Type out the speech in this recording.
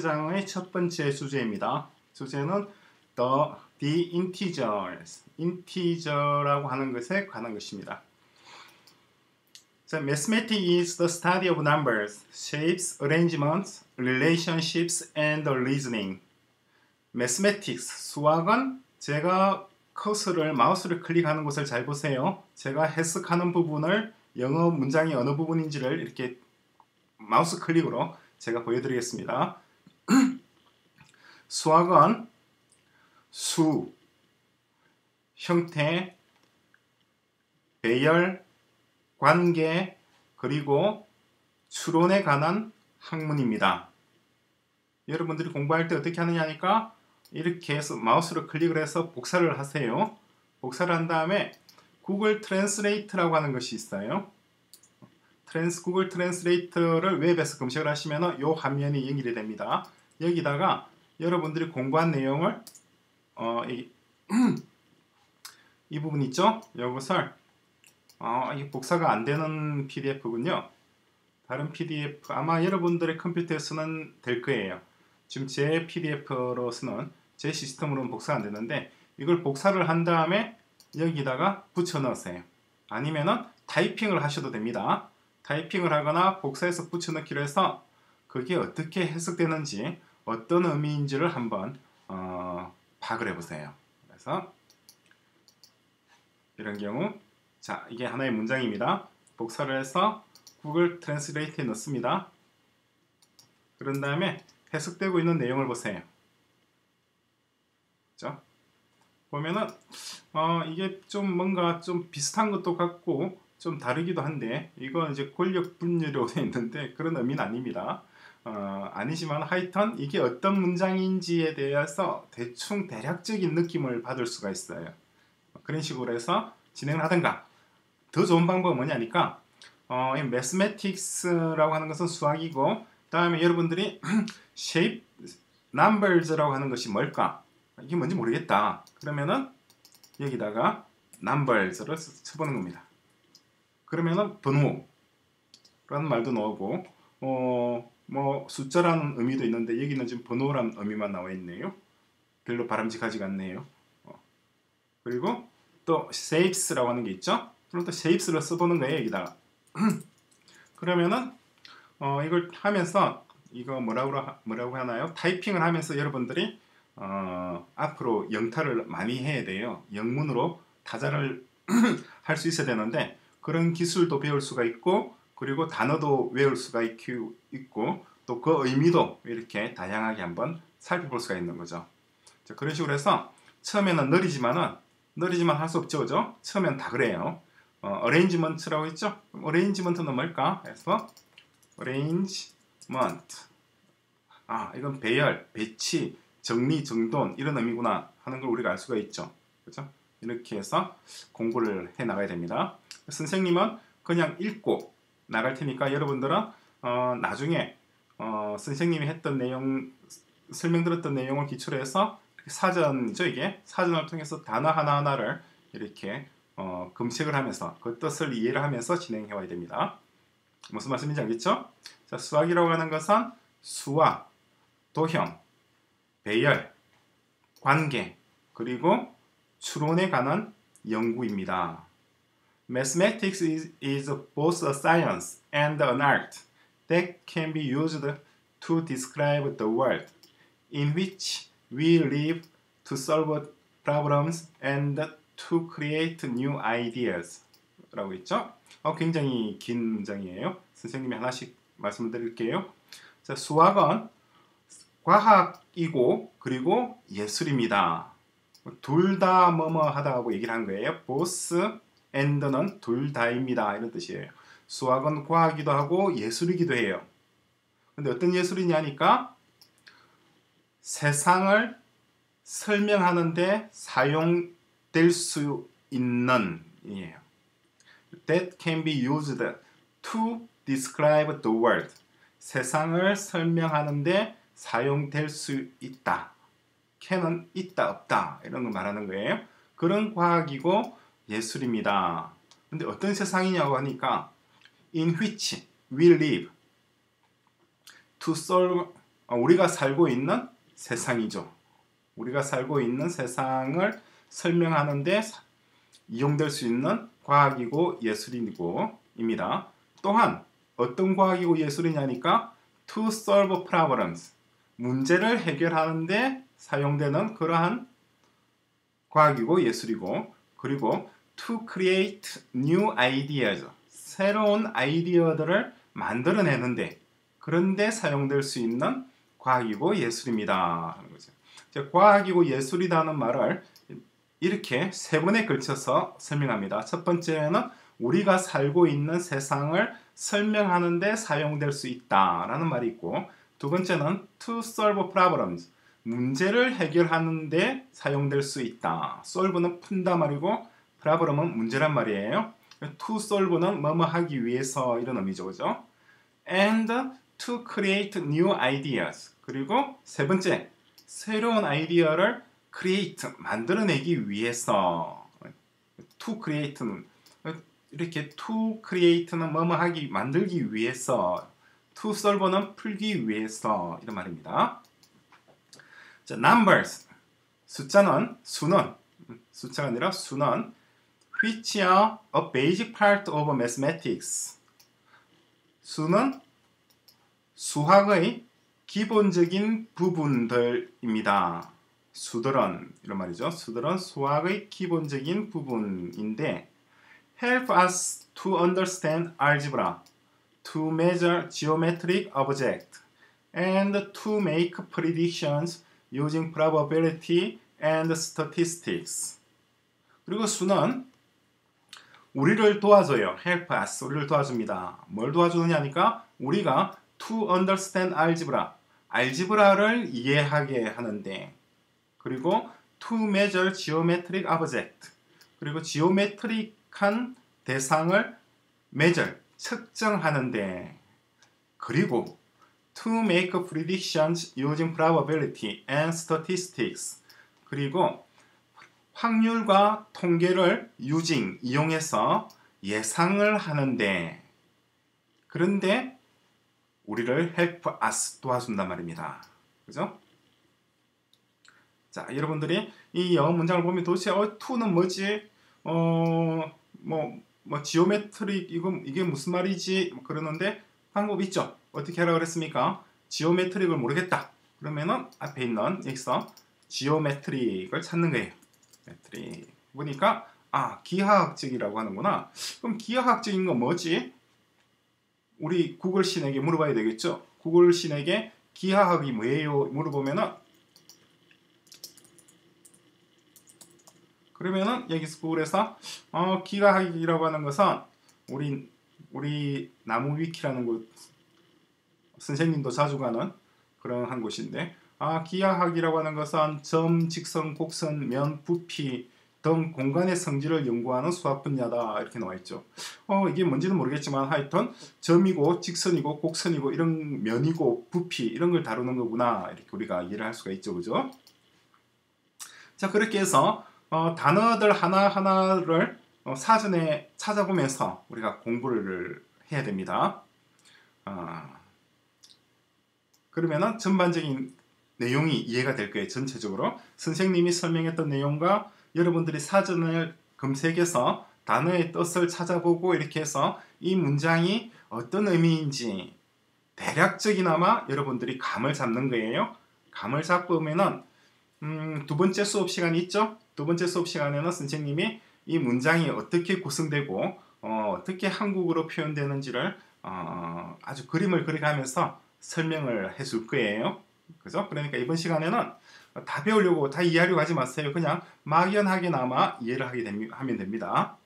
장의 첫 번째 주제입니다. 주제는 the, the integers, integer라고 하는 것에 관한 것입니다. 자, mathematics is the study of numbers, shapes, arrangements, relationships, and reasoning. mathematics, 수학은 제가 커서를 마우스를 클릭하는 곳을 잘 보세요. 제가 해석하는 부분을 영어 문장이 어느 부분인지를 이렇게 마우스 클릭으로 제가 보여드리겠습니다. 수학은 수, 형태, 배열, 관계, 그리고 추론에 관한 학문입니다. 여러분들이 공부할 때 어떻게 하느냐니까 이렇게 해서 마우스로 클릭을 해서 복사를 하세요. 복사를 한 다음에 Google Translate라고 하는 것이 있어요. Trans- Google Translator를 웹에서 검색을 하시면 이 화면이 연결이 됩니다. 여기다가 여러분들이 공부한 내용을 어, 이, 이 부분 있죠? 이것을 어, 이 복사가 안 되는 PDF군요. 다른 PDF 아마 여러분들의 컴퓨터에서는 될 거예요. 지금 제 PDF로서는 제 시스템으로는 복사가 안 되는데 이걸 복사를 한 다음에 여기다가 붙여 넣으세요. 아니면은 타이핑을 하셔도 됩니다. 타이핑을 하거나 복사해서 붙여넣기로 해서 그게 어떻게 해석되는지 어떤 의미인지를 한번 어, 파악을 해보세요. 그래서 이런 경우 자 이게 하나의 문장입니다. 복사를 해서 Google Translate에 넣습니다. 그런 다음에 해석되고 있는 내용을 보세요. 그죠? 보면은 어, 이게 좀 뭔가 좀 비슷한 것도 같고 좀 다르기도 한데 이건 이제 권력 분열로 되어 있는데 그런 의미는 아닙니다. 어, 아니지만 하여튼 이게 어떤 문장인지에 대해서 대충 대략적인 느낌을 받을 수가 있어요. 그런 식으로 해서 진행을 하든가 더 좋은 방법은 뭐냐니까 어, 이 mathematics라고 하는 것은 수학이고 다음에 여러분들이 shape numbers라고 하는 것이 뭘까? 이게 뭔지 모르겠다. 그러면은 여기다가 numbers를 쳐보는 겁니다. 그러면은 번호라는 말도 나오고 어, 뭐 숫자라는 의미도 있는데 여기는 지금 번호라는 의미만 나와 있네요. 별로 바람직하지가 않네요. 어. 그리고 또 shapes라고 하는 게 있죠. 그럼 또 shapes를 써보는 거예요 여기다가. 그러면은 어, 이걸 하면서 이거 뭐라고 뭐라고 하나요? 타이핑을 하면서 여러분들이 어, 앞으로 영타를 많이 해야 돼요. 영문으로 타자를 할 수 있어야 되는데 그런 기술도 배울 수가 있고 그리고 단어도 외울 수가 있고 또 그 의미도 이렇게 다양하게 한번 살펴볼 수가 있는 거죠. 자, 그런 식으로 해서 처음에는 느리지만은 느리지만 할 수 없죠, 그죠? 처음엔 다 그래요. 어, arrangement라고 했죠? arrangement는 뭘까? 해서 arrangement 아, 이건 배열, 배치, 정리, 정돈 이런 의미구나 하는 걸 우리가 알 수가 있죠. 그렇죠? 이렇게 해서 공부를 해 나가야 됩니다. 선생님은 그냥 읽고 나갈 테니까 여러분들은 어, 나중에 어, 선생님이 했던 내용 설명드렸던 내용을 기초로 해서 사전이죠 이게 사전을 통해서 단어 하나 하나를 이렇게 어, 검색을 하면서 그 뜻을 이해를 하면서 진행해 와야 됩니다. 무슨 말씀인지 알겠죠? 자, 수학이라고 하는 것은 수와 도형, 배열, 관계, 그리고 추론에 관한 연구입니다. Mathematics is, is both a science and an art that can be used to describe the world in which we live to solve problems and to create new ideas. 라고 있죠? 어, 굉장히 긴 문장이에요. 선생님이 하나씩 말씀을 드릴게요. 자, 수학은 과학이고 그리고 예술입니다. 둘 다 뭐뭐 하다고 얘기를 한 거예요. And는 둘 다입니다. 이런 뜻이에요. 수학은 과학이기도 하고 예술이기도 해요. 근데 어떤 예술이냐니까 세상을 설명하는데 사용될 수 있는 이에요. That can be used to describe the world. 세상을 설명하는데 사용될 수 있다. can은 있다 없다 이런 거 말하는 거예요. 그런 과학이고 예술입니다. 근데 어떤 세상이냐고 하니까 in which we live to solve 어, 우리가 살고 있는 세상이죠. 우리가 살고 있는 세상을 설명하는데 이용될 수 있는 과학이고 예술이고 입니다. 또한 어떤 과학이고 예술이냐니까 to solve problems 문제를 해결하는데 사용되는 그러한 과학이고 예술이고 그리고 to create new ideas 새로운 아이디어들을 만들어내는데 그런데 사용될 수 있는 과학이고 예술입니다. 과학이고 예술이라는 말을 이렇게 세 번에 걸쳐서 설명합니다. 첫 번째는 우리가 살고 있는 세상을 설명하는데 사용될 수 있다라는 말이 있고 두 번째는 to solve problems 문제를 해결하는데 사용될 수 있다. solve는 푼다 말이고 problem은 문제란 말이에요. to solve는 뭐뭐 하기 위해서 이런 의미죠. 그죠? and to create new ideas 그리고 세 번째 새로운 아이디어를 create 만들어내기 위해서 to create는 이렇게 to create는 뭐뭐 하기 만들기 위해서 to solve는 풀기 위해서 이런 말입니다. 자, numbers 숫자는 수는 숫자가 아니라 수는 which are a basic part of mathematics 수는 수학의 기본적인 부분들입니다. 수들은 이런 말이죠. 수들은 수학의 기본적인 부분인데 help us to understand algebra, to measure geometric objects, and to make predictions using probability and statistics. 그리고 수는 우리를 도와줘요. help us. 우리를 도와줍니다. 뭘 도와주느냐니까 우리가 to understand algebra. 알지브라를 이해하게 하는데 그리고 to measure geometric object. 그리고 지오메트릭한 대상을 measure, 측정하는데 그리고 to make predictions using probability and statistics. 그리고 확률과 통계를 using, 이용해서 예상을 하는데 그런데 우리를 help us 도와준단 말입니다. 그죠? 자, 여러분들이 이 영어 문장을 보면 도대체 어, to는 뭐지? 어, 뭐, 뭐, geometric, 이거, 이게 무슨 말이지? 뭐 그러는데 방법 있죠? 어떻게 하라고 그랬습니까? geometric을 모르겠다. 그러면은 앞에 있는 여기서 geometric을 찾는 거예요. metric. 보니까 아, 기하학적이라고 하는구나. 그럼 기하학적인 건 뭐지? 우리 구글 신에게 물어봐야 되겠죠? 구글 신에게 기하학이 뭐예요? 물어보면은 그러면은 여기서 구글에서 어, 기하학이라고 하는 것은 우리 우리 나무 위키라는 곳 선생님도 자주 가는 그런 한 곳인데 아, 기하학이라고 하는 것은 점, 직선, 곡선, 면, 부피 등 공간의 성질을 연구하는 수학 분야다 이렇게 나와 있죠. 어, 이게 뭔지는 모르겠지만 하여튼 점이고 직선이고 곡선이고 이런 면이고 부피 이런 걸 다루는 거구나 이렇게 우리가 이해를 할 수가 있죠, 그죠? 자 그렇게 해서 어, 단어들 하나 하나를 어, 사전에 찾아보면서 우리가 공부를 해야 됩니다. 어, 그러면은 전반적인 내용이 이해가 될 거예요. 전체적으로 선생님이 설명했던 내용과 여러분들이 사전을 검색해서 단어의 뜻을 찾아보고 이렇게 해서 이 문장이 어떤 의미인지 대략적이나마 여러분들이 감을 잡는 거예요. 감을 잡고 오면은 음, 두 번째 수업 시간이 있죠. 두 번째 수업 시간에는 선생님이 이 문장이 어떻게 구성되고 어, 떻게 한국어로 표현되는지를 어, 아주 그림을 그려가면서 설명을 해줄 거예요. 그죠? 그러니까 이번 시간에는 다 배우려고 다 이해하려고 하지 마세요. 그냥 막연하게나마 이해를 하게 됩, 하면 됩니다.